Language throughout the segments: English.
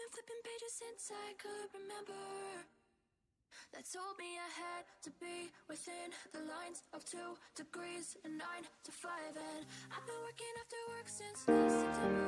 been flipping pages since I could remember. That told me I had to be within the lines of two degrees and nine to five. And I've been working after work since last September.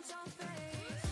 on something.